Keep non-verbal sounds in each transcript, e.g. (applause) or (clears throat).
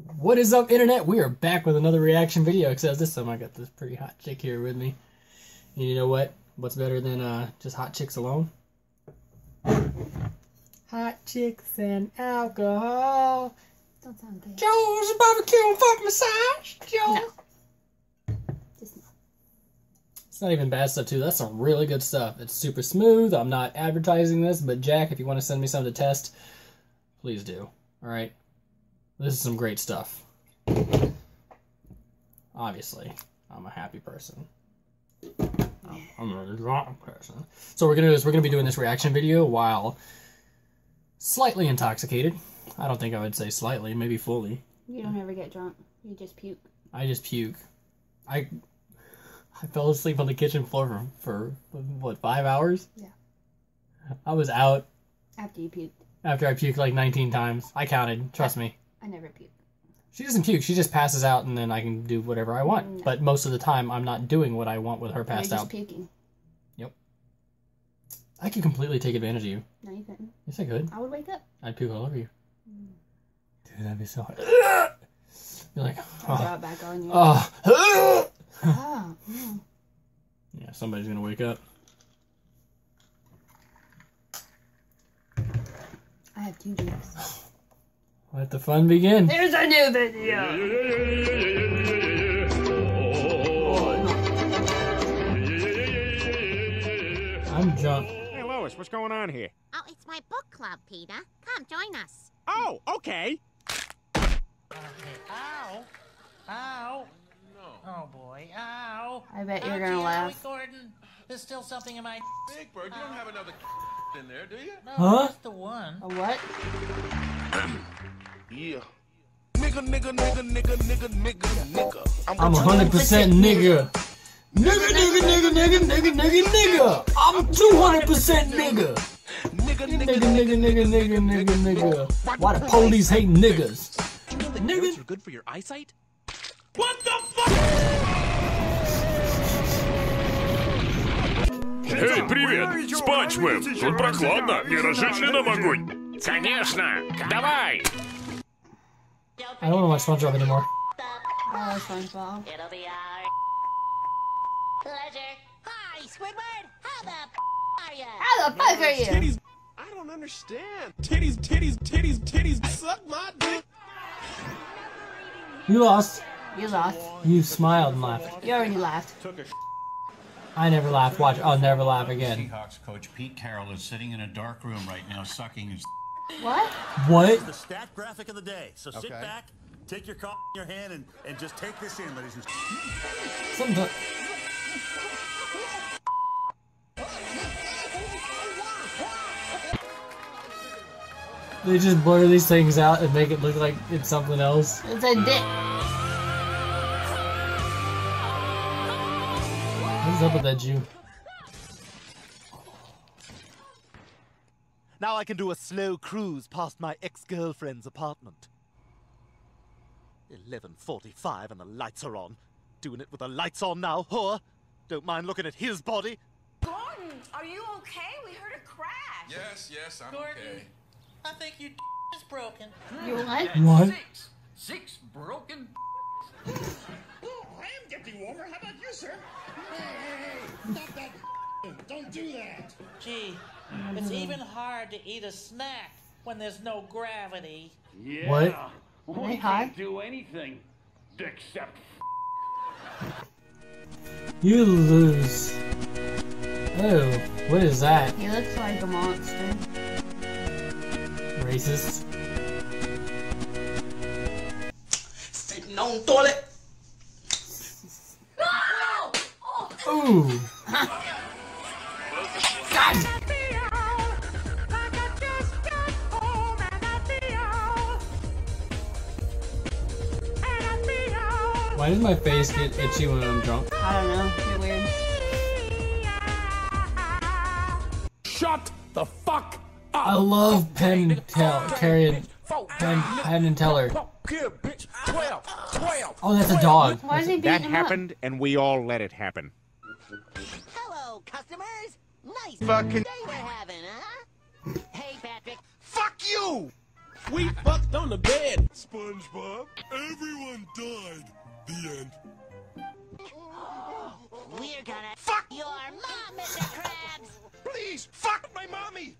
What is up, internet? We are back with another reaction video. Except this time I got this pretty hot chick here with me. And you know what? What's better than uh, just hot chicks alone? Hot chicks and alcohol. Don't sound good. Joe's barbecue and fuck massage. Joe. No. It's not even bad stuff too. That's some really good stuff. It's super smooth. I'm not advertising this, but Jack, if you want to send me some to test, please do. All right. This is some great stuff. Obviously, I'm a happy person. I'm, I'm a drunk person. So we're gonna do is we're gonna be doing this reaction video while slightly intoxicated. I don't think I would say slightly, maybe fully. You don't ever get drunk. You just puke. I just puke. I I fell asleep on the kitchen floor for, for what five hours. Yeah. I was out After you puked. after I puked like 19 times. I counted. Trust me. I never puke. She doesn't puke. She just passes out, and then I can do whatever I want. No. But most of the time, I'm not doing what I want with her You're passed just out. puking. Yep. I could completely take advantage of you. No, you couldn't. Yes, I could. I would wake up. I'd puke all over you. Mm. Dude, that'd be so hard. (laughs) You're like, oh, draw it back on you. oh. Oh, mm. yeah, somebody's gonna wake up. I have two drinks. (laughs) Let the fun begin. There's a new video. I'm drunk. Hey, Lois, what's going on here? Oh, it's my book club, Peter. Come join us. Oh, okay. Ow! Ow! Oh boy, ow! I bet you're Ouchie, gonna Howie laugh. Gordon, there's still something in my. Big Bird, you don't have another (laughs) in there, do you? No, Huh? just the one. A what? (clears throat) Yeah. Nigga, nigga, nigga, nigga, nigga, nigga, nigga. I'm 100% nigga. Nigga, nigga, nigga, nigga, nigga, nigga, nigga. I'm 200% nigga. Nigga, Nigga, nigga, nigga, nigga, nigga, nigga. Why the police hate niggas? Nigga. are good for your eyesight? Эй, привет! Спанчвеб! Тут прохладно, не разжечь ли нам огонь? Конечно! Давай! I don't want to watch SpongeBob anymore. Oh, SpongeBob. It'll be our pleasure. Hi, Squidward. How the are ya? How the fuck are you? Titties. I don't understand. Titties, titties, titties, titties, suck my dick. You lost. You lost. You smiled and laughed. You already laughed. I never laughed. Watch. I'll never laugh again. Seahawks coach Pete Carroll is sitting in a dark room right now, sucking his. What? What? the stat graphic of the day. So sit back, take your coffee in your hand, and, and just take this in, ladies and Sometimes. They just blur these things out and make it look like it's something else. It's a dick. What's up with that Jew? Now I can do a slow cruise past my ex-girlfriend's apartment. 11:45 and the lights are on. Doing it with the lights on now, whore. Don't mind looking at his body. Gordon, are you okay? We heard a crash. Yes, yes, I'm Gordon, okay. I think your is broken. You what? What? Six, six broken. Oh, I am getting warmer. How about you, sir? Hey, stop that. Don't do that. Gee, it's even hard to eat a snack when there's no gravity. Yeah. What? Are they high? do anything except You lose. Oh, what is that? He looks like a monster. Racist. Sitting on toilet. No! Ooh. (laughs) Why does my face get itchy when I'm drunk? I don't know. You're weird. Shut the fuck up! I love Penn and Tell, Carrion, Penn, Penn and Teller. Here, bitch. 12, 12. Oh, that's a dog. Why is he beating That him happened, and we all let it happen. Hello, customers. Nice Fucking- day we're having, huh? Hey, Patrick. Fuck you! We fucked on the bed. SpongeBob. Everyone died. The end. We're gonna fuck your mom, Mr. Krabs. Please, fuck my mommy.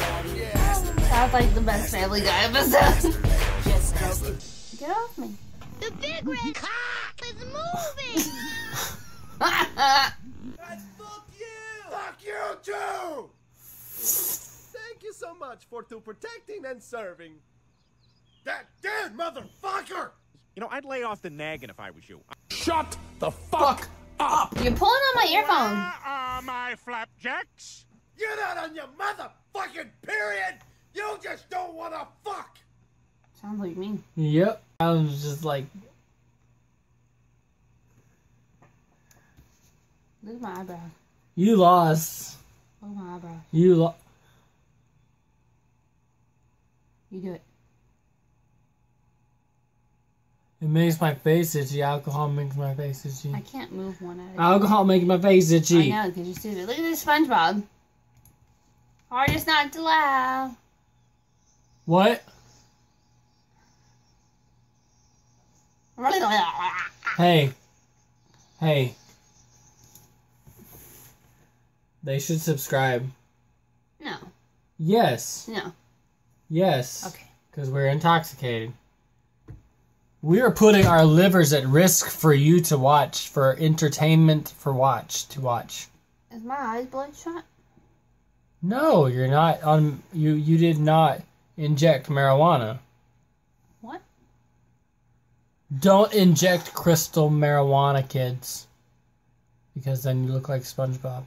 Sounds like the best Family Guy episode. Get off me. The big red (laughs) cock is moving. Fuck you Fuck you too. Thank you so much for to protecting and serving. That dead motherfucker. You know, I'd lay off the nagging if I was you. Shut the fuck up. You're pulling on my earphone. are my flapjacks? You're not on your motherfucking period. You just don't want to fuck. Sounds like me. Yep. I was just like, Look at my eyebrows. you lost. Look at my eyebrows. You lost. You do it. It makes my face itchy. Alcohol makes my face itchy. I can't move one at a time. Alcohol makes my face itchy. I know, because you're stupid. Look at this SpongeBob. Hardest not to laugh. What? Hey. Hey. They should subscribe. No. Yes. No. Yes. Okay. Because we're intoxicated. We are putting our livers at risk for you to watch, for entertainment, for watch, to watch. Is my eyes bloodshot? No, you're not on. You you did not inject marijuana. Don't inject crystal marijuana, kids. Because then you look like SpongeBob.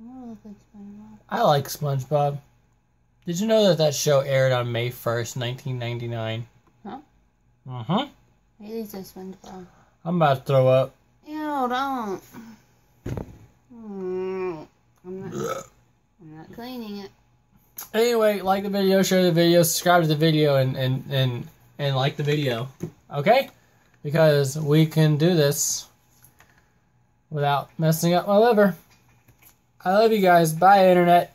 I don't look like SpongeBob. I like SpongeBob. Did you know that that show aired on May 1st, 1999? Huh? Uh huh. Maybe it's a SpongeBob. I'm about to throw up. Ew, don't. Mm, I'm not. I'm not cleaning it. Anyway, like the video, share the video, subscribe to the video, and and and and like the video. Okay? Because we can do this without messing up my liver. I love you guys. Bye, internet.